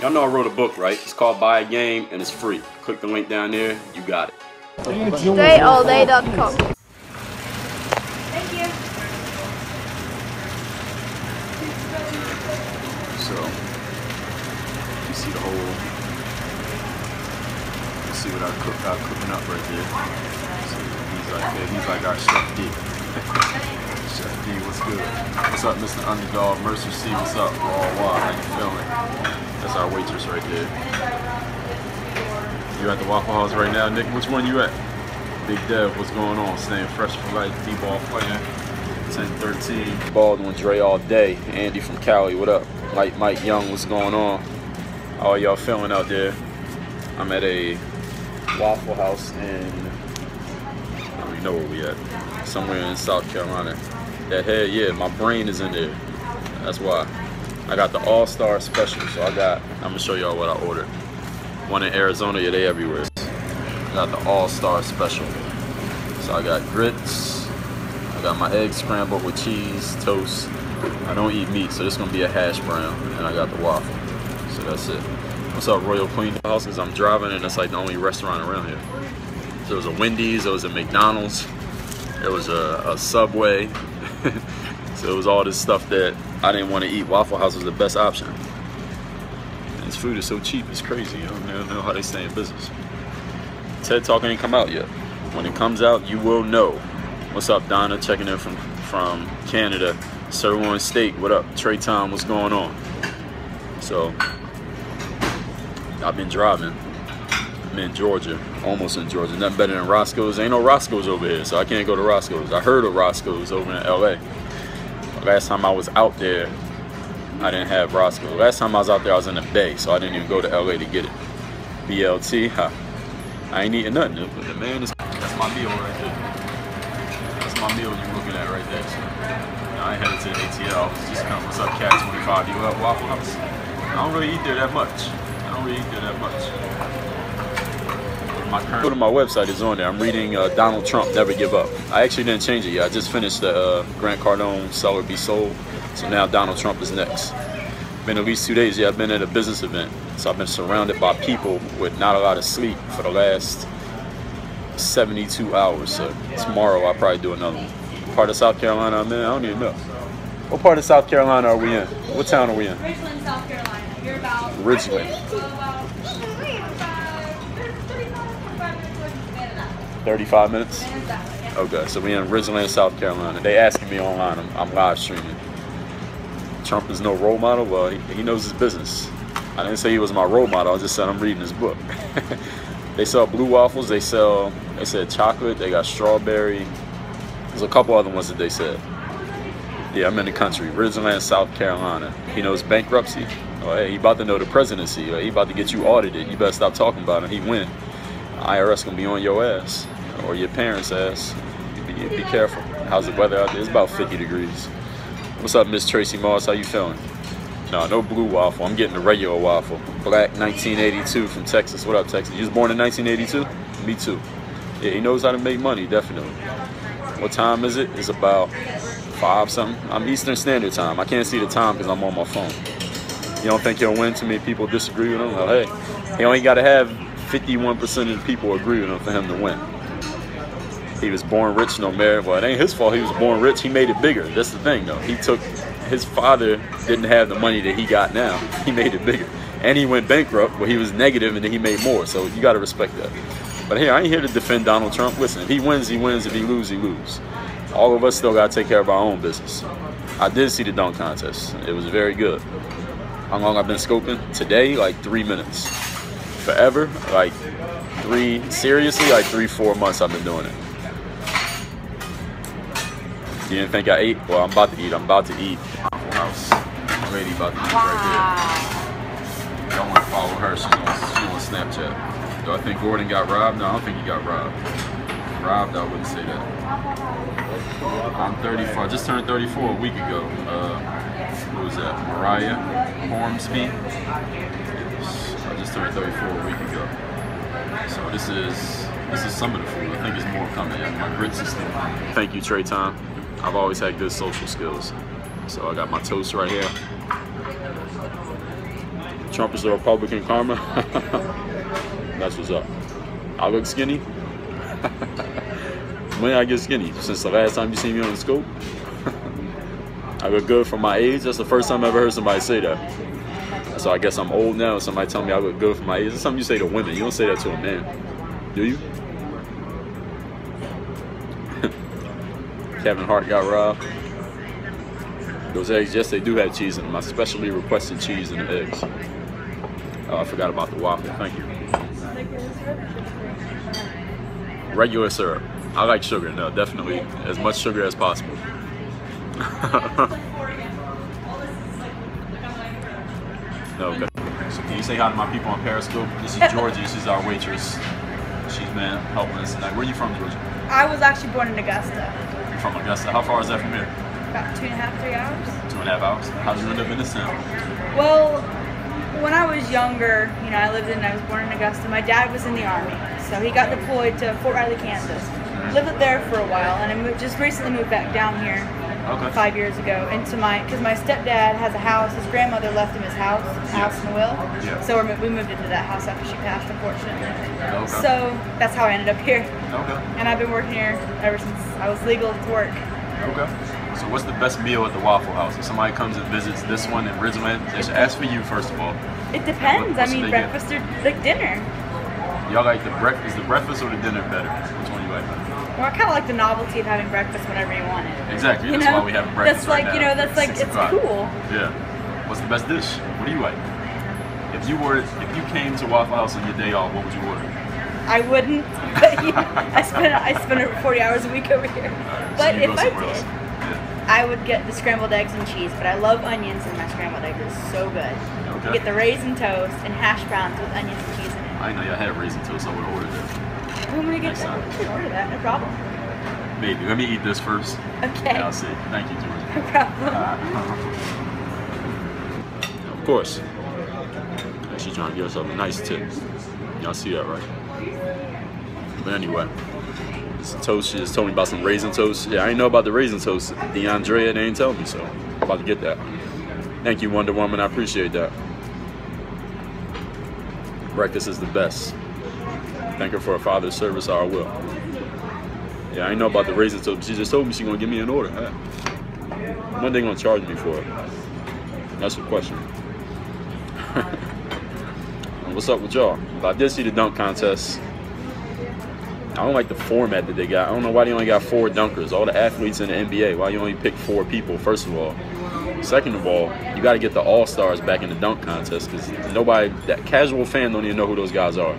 Y'all know I wrote a book, right? It's called Buy a Game and it's free. Click the link down there, you got it. DreAllDay.com. Thank you. So you see the whole you see what I cook got cooking up right there. So he's like yeah, he's like our chef D. chef D, what's good? What's up, Mr. Underdog? Mercer C, what's up? Raw Wild, how you feeling? That's our waitress right there. You're at the Waffle House right now, Nick? Which one you at? Big Dev, what's going on? Staying fresh for life, D-ball playing. 1013. Baldwin Dre all day. Andy from Cali, what up? Mike Mike Young, what's going on? How y'all feeling out there? I'm at a Waffle House in I don't even know where we at. Somewhere in South Carolina. That head, yeah, my brain is in there. That's why. I got the All-Star Special, so I got, I'm gonna show y'all what I ordered. One in Arizona, yeah, they everywhere. I got the All-Star Special. So I got grits, I got my eggs scrambled with cheese, toast. I don't eat meat, so this is gonna be a hash brown, and I got the waffle. So that's it. What's up, Royal Queen House? Cause I'm driving, and that's like the only restaurant around here. So it was a Wendy's, it was a McDonald's, it was a, a Subway. so it was all this stuff that I didn't want to eat. Waffle House was the best option. This food is so cheap, it's crazy. I don't know how they stay in business. TED Talk ain't come out yet. When it comes out, you will know. What's up, Donna? Checking in from from Canada. Sirloin Steak, what up? Trey Tom, what's going on? So, I've been driving. I'm in Georgia, almost in Georgia. Nothing better than Roscoe's. Ain't no Roscoe's over here, so I can't go to Roscoe's. I heard of Roscoe's over in LA. Last time I was out there, I didn't have Roscoe. Last time I was out there, I was in the Bay, so I didn't even go to LA to get it. BLT, huh? I ain't eating nothing. But the man is. That's my meal right there. That's my meal you're looking at right there. So, I ain't headed to the ATL. Just come, what's up, Cat 25? You up Waffle House? I don't really eat there that much. I don't really eat there that much. My current, go to my website is on there. I'm reading uh, Donald Trump Never Give Up. I actually didn't change it yet. I just finished the uh, Grant Cardone Sell or Be Sold. So now Donald Trump is next. Been at least two days. Yeah, I've been at a business event. So I've been surrounded by people with not a lot of sleep for the last 72 hours. So tomorrow I'll probably do another one. Part of South Carolina I'm in, I don't even know. What part of South Carolina are we in? What town are we in? Richland, South Carolina. You're about Ridgeland. 35 minutes? minutes that way. Yeah. Okay, so we in Ridgeland, South Carolina. They asking me online. I'm, I'm live streaming. Trump is no role model. Well, he, he knows his business. I didn't say he was my role model. I just said I'm reading his book. they sell blue waffles. They sell. They said chocolate. They got strawberry. There's a couple other ones that they said. Yeah, I'm in the country, Ridgeland, South Carolina. He knows bankruptcy. Oh, hey, he about to know the presidency. He about to get you audited. You better stop talking about it. He win. IRS gonna be on your ass or your parents' ass. Be, be careful. How's the weather out there? It's about 50 degrees. What's up, Miss Tracy Moss? How you feeling? No, no blue waffle. I'm getting the regular waffle. Black 1982 from Texas. What up, Texas? You was born in 1982? Me too. Yeah, he knows how to make money, definitely. What time is it? It's about five something. I'm Eastern Standard Time. I can't see the time because I'm on my phone. You don't think he'll win? Too many people disagree with him. Well, hey, he only got to have 51% of the people agree with him for him to win. He was born rich, no merit. Well, it ain't his fault. He was born rich. He made it bigger. That's the thing, though. He took his father didn't have the money that he got now. He made it bigger, and he went bankrupt. Well, he was negative, and then he made more. So you got to respect that. But here, I ain't here to defend Donald Trump. Listen, if he wins, he wins. If he loses, he loses. All of us still got to take care of our own business. I did see the dunk contest. It was very good. How long I've been scoping? Today, like three minutes. Forever, like three, seriously, like three, four months I've been doing it. You didn't think I ate? Well, I'm about to eat. I'm about to eat. I'm ready about to eat right there. Don't want to follow her. She's on, she's on Snapchat. Do I think Gordon got robbed? No, I don't think he got robbed. Robbed, I wouldn't say that. I'm 34. I just turned 34 a week ago. Uh, who was that? Mariah Hornsby. I just turned 34 a week ago. So this is this is some of the food. I think there's more coming. My grits is still coming. Thank you, Trey Tom. I've always had good social skills. So I got my toast right here. Trump is the Republican karma. That's what's up. I look skinny. when I get skinny? Since the last time you seen me on the scope? I look good for my age. That's the first time I ever heard somebody say that. So I guess I'm old now. Somebody tell me I look good for my age. It's something you say to women. You don't say that to a man, do you? Kevin Hart got robbed. Those eggs, yes, they do have cheese in them. I specially requested cheese in the eggs. Oh, I forgot about the waffle. Thank you. Regular syrup. I like sugar. No, definitely as much sugar as possible. no, okay. So can you say hi to my people on Periscope? This is Georgie. She's our waitress. She's been helping us tonight. Where are you from, Georgia? I was actually born in Augusta. You're from Augusta. How far is that from here? About two and a half, three hours. Two and a half hours. How did you end up in this town? Well, when I was younger, you know, I lived in, I was born in Augusta. My dad was in the army, so he got deployed to Fort Riley, Kansas. Lived there for a while, and I moved, just recently moved back down here Okay. five years ago into my, because my stepdad has a house. His grandmother left him his house, house in the will. Yeah. So we're, we moved into that house after she passed, unfortunately. Okay. So that's how I ended up here, Okay. and I've been working here ever since I was legal to work. Okay. So what's the best meal at the Waffle House? If somebody comes and visits this one in Ridgeland, they should ask for you first of all. It depends. I mean, big- uh, breakfast or like dinner. Y'all like the breakfast, the breakfast or the dinner better? Which one you like? Well, I kind of like the novelty of having breakfast whenever you want it. Exactly. You That's know? why we have breakfast. That's like right you know, that's like it's o'clock. cool. Yeah. What's the best dish? What do you like? If you were, if you came to Waffle House on your day off, what would you order? I wouldn't, but you, I spend I spend over 40 hours a week over here. But So if I did. Yeah. I would get the scrambled eggs and cheese. But I love onions in my scrambled eggs. It's so good. You get the raisin toast and hash browns with onions and cheese in it. I know y'all had raisin toast. I would order that. When we get Next there, time. we can order that. No problem. Maybe. Let me eat this first. Okay. I'll see. Thank you, George. No problem. Uh-huh. Of course. She's trying to give herself a nice tip. Y'all see that, right? But anyway, this toast, she just told me about some raisin toast. Yeah, I didn't know about the raisin toast. DeAndrea, they ain't tell me, so I'm about to get that. Thank you, Wonder Woman. I appreciate that. Breakfast is the best. Thank her for her father's service, I will. Yeah, I didn't know about the raisin toast. She just told me she's gonna give me an order. Huh? When they gonna charge me for it? That's the question. What's up with y'all? I did see the dunk contest. I don't like the format that they got. I don't know why they only got four dunkers. All the athletes in the NBA. Why you only pick four people? First of all. Second of all, you got to get the all stars back in the dunk contest because nobody, that casual fan, don't even know who those guys are.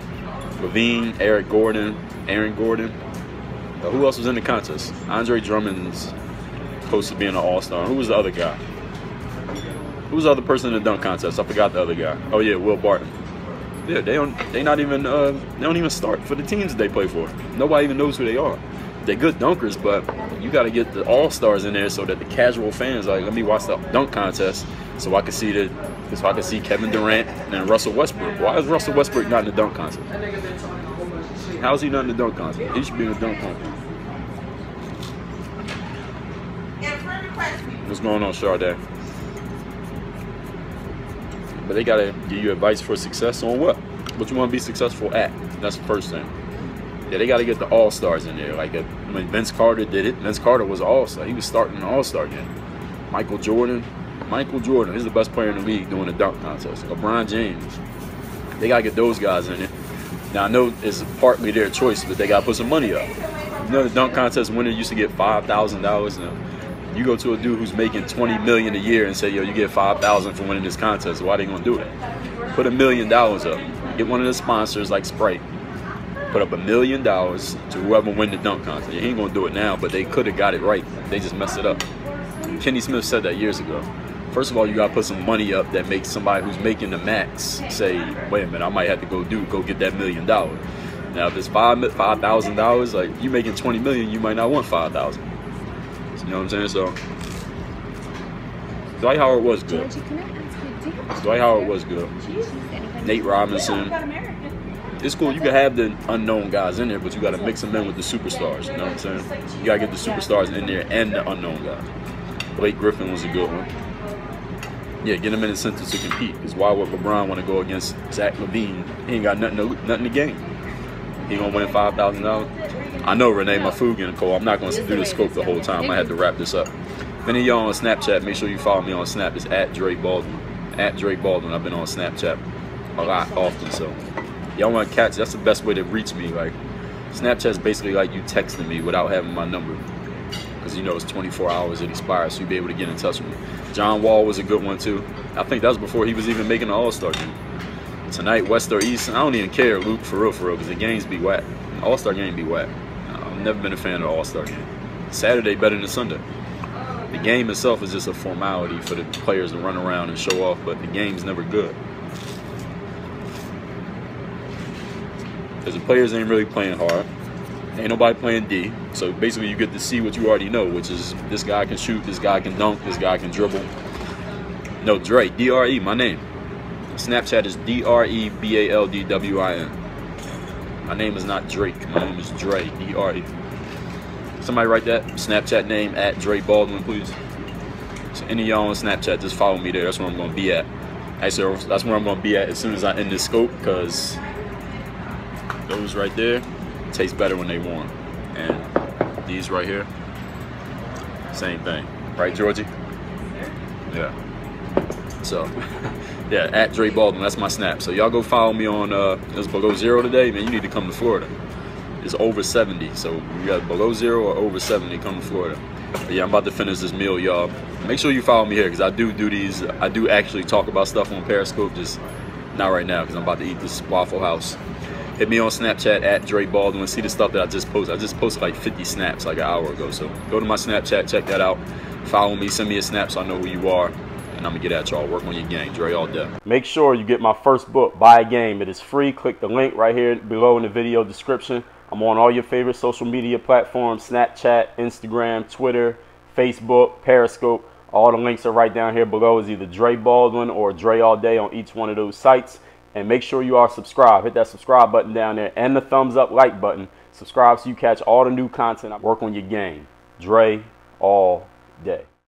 LaVine, Eric Gordon, Aaron Gordon. Uh, who else was in the contest? Andre Drummond's supposed to be an all star. Who was the other guy? Who was the other person in the dunk contest? I forgot the other guy. Oh yeah, Will Barton. Yeah, they don't. They not even. Uh, they don't even start for the teams that they play for. Nobody even knows who they are. They're good dunkers, but you got to get the all stars in there so that the casual fans like, let me watch the dunk contest so I could see the, so I can see Kevin Durant and Russell Westbrook. Why is Russell Westbrook not in the dunk contest? How is he not in the dunk contest? He should be in the dunk contest. What's going on, Sade? But they gotta give you advice for success on what? What you want to be successful at? That's the first thing. Yeah, they gotta get the all stars in there. Like uh, when Vince Carter did it, Vince Carter was all star. He was starting an all star game. Michael Jordan, Michael Jordan is the best player in the league doing a dunk contest. LeBron James, they gotta get those guys in it. Now I know it's partly their choice, but they gotta put some money up. You know, the dunk contest winner used to get five thousand dollars. Now you go to a dude who's making twenty million a year and say, "Yo, you get five thousand for winning this contest." Why are they gonna do it? Put a million dollars up. Get one of the sponsors like Sprite. Put up a million dollars to whoever win the dunk contest. He ain't gonna do it now, but they could have got it right. They just messed it up. Kenny Smith said that years ago. First of all, you gotta put some money up that makes somebody who's making the max say, "Wait a minute, I might have to go do go get that million dollars." Now, if it's five five thousand dollars, like you making twenty million, you might not want five thousand. You know what I'm saying? So Dwight Howard was good. Georgie, can I ask you, do you have Dwight Howard was good. Nate Robinson. Got. It's cool. You can have the unknown guys in there, but you got to mix them in with the superstars. You know what I'm saying? You got to get the superstars in there and the unknown guys. Blake Griffin was a good one. Yeah, get him in incentive to compete. Because why would LeBron want to go against Zach LaVine? He ain't got nothing to nothing to gain. He gonna win five thousand dollars. I know Renee Mafugan, Cole. I'm not gonna do the scope the whole time. I had to wrap this up. If any of y'all on Snapchat, make sure you follow me on Snap. It's at Dre Baldwin. At Dre Baldwin. I've been on Snapchat a lot often, so y'all want to catch. That's the best way to reach me. Like Snapchat's basically like you texting me without having my number because you know it's 24 hours it expires, so you'll be able to get in touch with me. John Wall was a good one too. I think that was before he was even making the All Star game. Tonight, West or East, I don't even care, Luke, for real, for real, because the games be whack. All Star game be whack. I've never been a fan of the All Star game. Saturday better than Sunday. The game itself is just a formality for the players to run around and show off, but the game's never good. Because the players ain't really playing hard. Ain't nobody playing D. So basically, you get to see what you already know, which is this guy can shoot, this guy can dunk, this guy can dribble. No, Dre, D R E, my name. Snapchat is D R E B A L D W I N. My name is not Drake. My name is Dre, D R E. Somebody write that Snapchat name at Dre Baldwin, please. So any of y'all on Snapchat, just follow me there. That's where I'm gonna be at. Actually, that's where I'm gonna be at as soon as I end this scope, because those right there taste better when they warm. And these right here, same thing. Right, Georgie? Yeah. So, yeah, at Dre Baldwin, that's my snap. So y'all go follow me on, uh, it's below zero today, man, you need to come to Florida. It's over 70, so you got below zero or over 70, come to Florida. But yeah, I'm about to finish this meal, y'all. Make sure you follow me here, because I do do these, I do actually talk about stuff on Periscope, just not right now, because I'm about to eat this Waffle House. Hit me on Snapchat at Dre Baldwin. See the stuff that I just posted. I just posted like 50 snaps like an hour ago. So go to my Snapchat, check that out. Follow me, send me a snap so I know who you are. And I'm gonna get at y'all. Work on your game. Dre all day. Make sure you get my first book, Buy a Game. It is free. Click the link right here below in the video description. I'm on all your favorite social media platforms Snapchat, Instagram, Twitter, Facebook, Periscope. All the links are right down here below. Is either Dre Baldwin or Dre All Day on each one of those sites and make sure you are subscribed. Hit that subscribe button down there and the thumbs up like button. Subscribe so you catch all the new content. I work on your game. Dre all day.